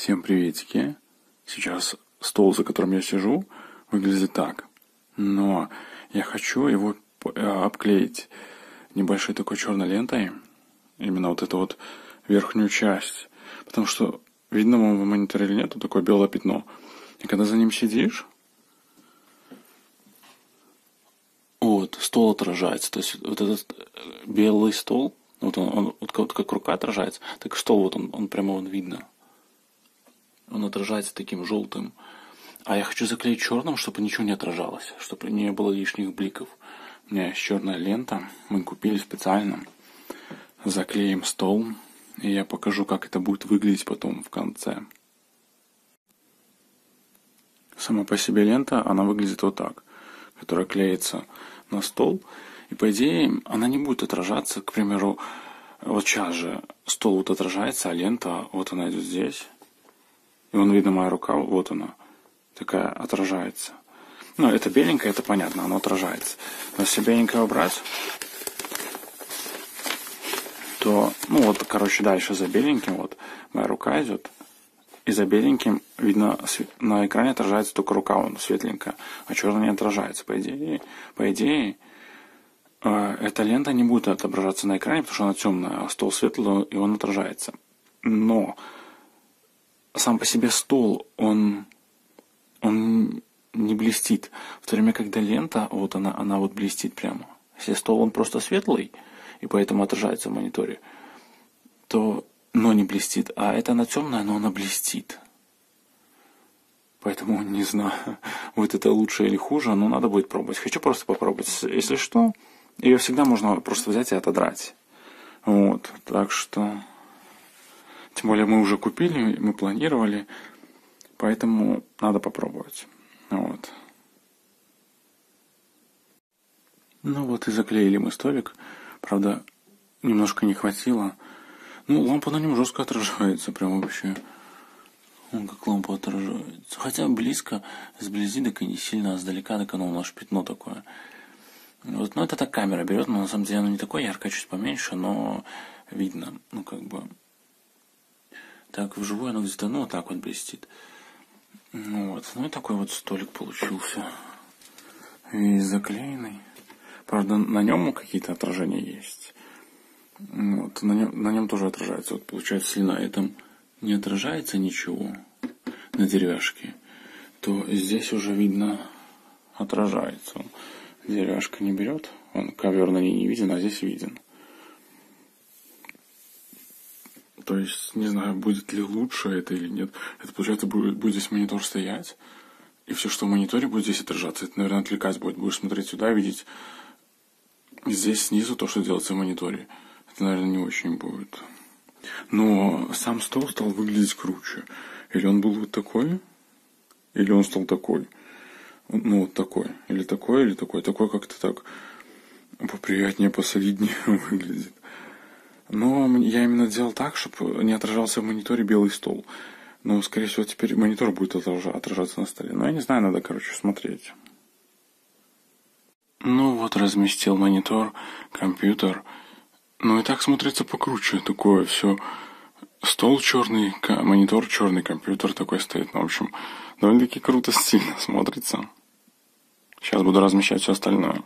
Всем приветики. Сейчас стол, за которым я сижу, выглядит так. Но я хочу его э, обклеить небольшой такой черной лентой. Именно вот эту вот верхнюю часть. Потому что видно в мониторе или нет, такое белое пятно. И когда за ним сидишь, вот, стол отражается. То есть вот этот э, белый стол, вот он, он вот как рука отражается, так стол вот он, он прямо он видно. Он отражается таким желтым. А я хочу заклеить черным, чтобы ничего не отражалось, чтобы не было лишних бликов. У меня есть черная лента, мы купили специально. Заклеим стол, и я покажу, как это будет выглядеть потом в конце. Сама по себе лента, она выглядит вот так, которая клеится на стол. И по идее она не будет отражаться, к примеру, вот сейчас же стол вот отражается, а лента вот она идет здесь. И вон видно моя рука, вот она, такая отражается. Ну, это беленькое, это понятно, оно отражается. Но если беленькое убрать, то, ну вот, короче, дальше за беленьким, вот, моя рука идет, и за беленьким, видно, на экране отражается только рука, он светленькая, а черная не отражается, по идее. По идее, э, эта лента не будет отображаться на экране, потому что она темная, а стол светлый, и он отражается. Но сам по себе стол, он, он не блестит. В то время, когда лента, вот она, она вот блестит прямо. Если стол, он просто светлый, и поэтому отражается в мониторе, то, но не блестит. А это она темная, но она блестит. Поэтому не знаю, вот это лучше или хуже, но надо будет пробовать. Хочу просто попробовать. Если что, ее всегда можно просто взять и отодрать. Вот, так что тем более мы уже купили, мы планировали, поэтому надо попробовать. Вот. Ну вот и заклеили мы столик. Правда, немножко не хватило. Ну, лампа на нем жестко отражается, прям вообще. Он как лампа отражается. Хотя близко, сблизи, так и не сильно, а сдалека, так оно у нас пятно такое. Вот, ну, это так камера берет, но на самом деле оно не такое яркое, чуть поменьше, но видно, ну, как бы, так, вживую оно где-то, ну, вот так вот блестит. Ну вот, ну и такой вот столик получился. И заклеенный. Правда, на нем какие-то отражения есть. Вот, на нем, на нем тоже отражается. Вот получается, если на этом не отражается ничего, на деревяшке, то здесь уже видно отражается. Деревяшка не берет, он ковер на ней не виден, а здесь виден. То есть, не знаю, будет ли лучше это или нет. Это, получается, будет, будет здесь монитор стоять, и все, что в мониторе будет здесь отражаться, это, наверное, отвлекать будет. Будешь смотреть сюда видеть здесь снизу то, что делается в мониторе. Это, наверное, не очень будет. Но сам стол стал выглядеть круче. Или он был вот такой, или он стал такой. Ну, вот такой. Или такой, или такой. Такой как-то так поприятнее, посолиднее выглядит. Но я именно делал так, чтобы не отражался в мониторе белый стол. Но, скорее всего, теперь монитор будет отражаться на столе. Но я не знаю, надо, короче, смотреть. Ну вот, разместил монитор, компьютер. Ну и так смотрится покруче. Такое все. Стол черный, монитор черный, компьютер такой стоит. Ну, в общем, довольно-таки круто, стильно смотрится. Сейчас буду размещать все остальное.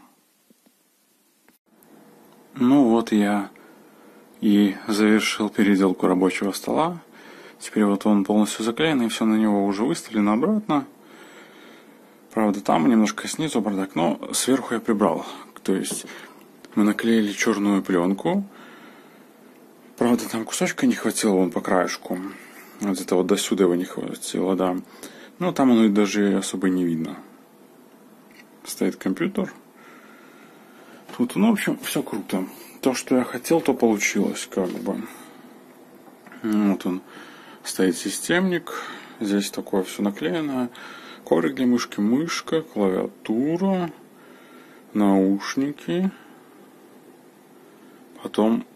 Ну вот я и завершил переделку рабочего стола. Теперь вот он полностью заклеен, и все на него уже выставлено обратно. Правда, там немножко снизу бардак, но сверху я прибрал. То есть мы наклеили черную пленку. Правда, там кусочка не хватило, вон по краешку. Вот это вот до сюда его не хватило, да. Но там оно и даже особо не видно. Стоит компьютер. Тут, ну, в общем, все круто то, что я хотел, то получилось, как бы. Вот он стоит системник. Здесь такое все наклеено. Коврик для мышки, мышка, клавиатура, наушники. Потом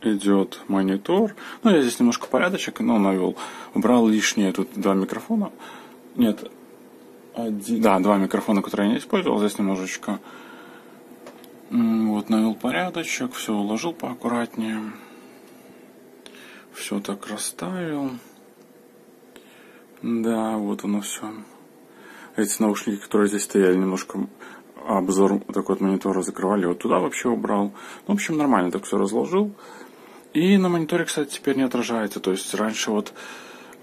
идет монитор. Ну, я здесь немножко порядочек, но навел. Убрал лишнее тут два микрофона. Нет, один, да, два микрофона, которые я не использовал. Здесь немножечко вот, навел порядочек, все уложил поаккуратнее. Все так расставил. Да, вот оно все. Эти наушники, которые здесь стояли, немножко обзор такой от монитора закрывали, вот туда вообще убрал. Ну, в общем, нормально так все разложил. И на мониторе, кстати, теперь не отражается. То есть раньше вот,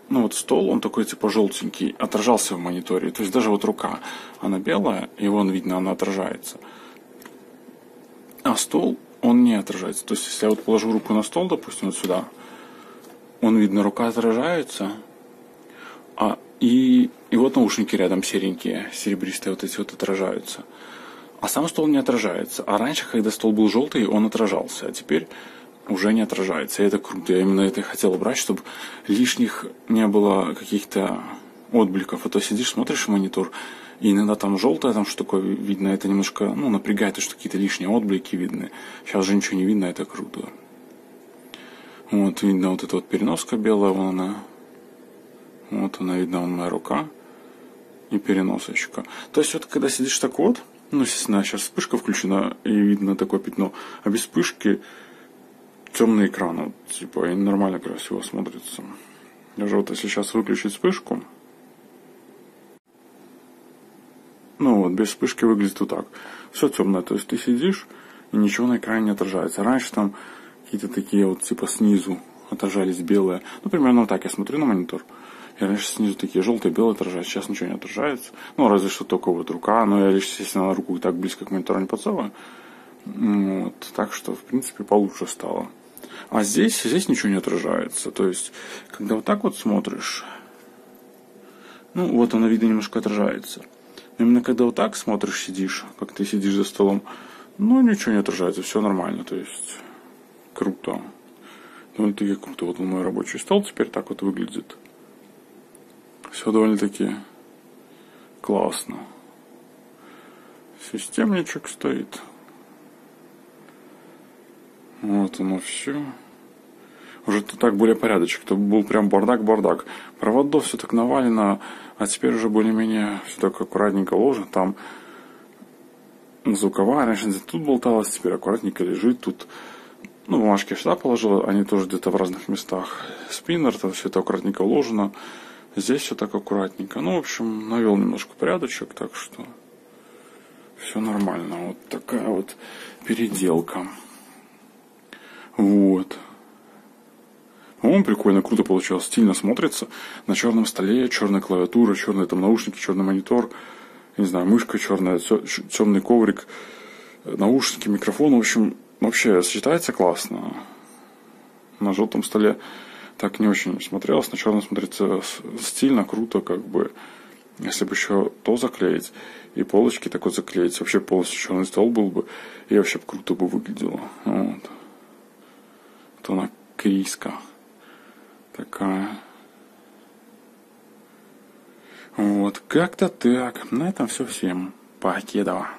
ну вот стол, он такой типа желтенький, отражался в мониторе. То есть даже вот рука, она белая, и вон видно, она отражается. А стол, он не отражается. То есть если я вот положу руку на стол, допустим, вот сюда, он видно, рука отражается, а, и, и вот наушники рядом серенькие, серебристые вот эти вот отражаются. А сам стол не отражается. А раньше, когда стол был желтый, он отражался. А теперь уже не отражается. И это круто. Я именно это и хотел брать, чтобы лишних не было каких-то отбликов. А то сидишь, смотришь в монитор, и иногда там желтое, там что такое видно, это немножко, ну, напрягает, что какие-то лишние отблики видны. Сейчас же ничего не видно, это круто. Вот, видно вот эта вот переноска белая, вон она. Вот она, видна, вон моя рука. И переносочка. То есть вот когда сидишь так вот, ну, естественно, сейчас вспышка включена, и видно такое пятно. А без вспышки темный экран, вот, типа, и нормально красиво смотрится. Даже вот если сейчас выключить вспышку, ну вот, без вспышки выглядит вот так. Все темное, то есть ты сидишь, и ничего на экране не отражается. Раньше там какие-то такие вот типа снизу отражались белые. Ну, примерно вот так я смотрю на монитор. И раньше снизу такие желтые, белые отражаются. Сейчас ничего не отражается. Ну, разве что только вот рука. Но я, естественно, руку так близко к монитору не подсовываю. Вот. Так что, в принципе, получше стало. А здесь, здесь ничего не отражается. То есть, когда вот так вот смотришь, ну, вот оно, видно, немножко отражается. Но именно когда вот так смотришь, сидишь, как ты сидишь за столом, ну, ничего не отражается, все нормально. То есть, круто. Довольно-таки круто. Вот мой рабочий стол теперь так вот выглядит. Все довольно-таки классно. Системничек стоит. Вот оно все. Уже так более порядочек. Это был прям бардак-бардак. Проводов все так навалено, а теперь уже более-менее все так аккуратненько ложено. Там звуковая, раньше тут болталась, теперь аккуратненько лежит. Тут ну, бумажки я сюда положил, они тоже где-то в разных местах. Спиннер, там все это аккуратненько уложено. Здесь все так аккуратненько. Ну, в общем, навел немножко порядочек, так что все нормально. Вот такая вот переделка. Вот. По-моему, прикольно, круто получилось, стильно смотрится. На черном столе черная клавиатура, черные там наушники, черный монитор, не знаю, мышка черная, темный коврик, наушники, микрофон. В общем, вообще сочетается классно. На желтом столе так не очень смотрелось, на черном смотрится стильно, круто, как бы. Если бы еще то заклеить и полочки так вот заклеить, вообще полностью черный стол был бы, и вообще круто бы выглядело. Вот. Вот она криска такая. Вот, как-то так. На этом все всем. Покедова.